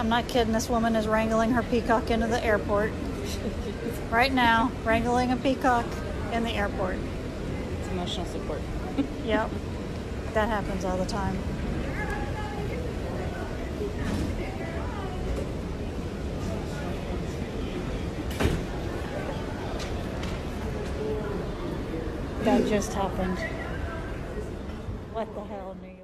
I'm not kidding. This woman is wrangling her peacock into the airport right now. Wrangling a peacock in the airport. It's emotional support. Yep, that happens all the time. That just happened. What the hell, New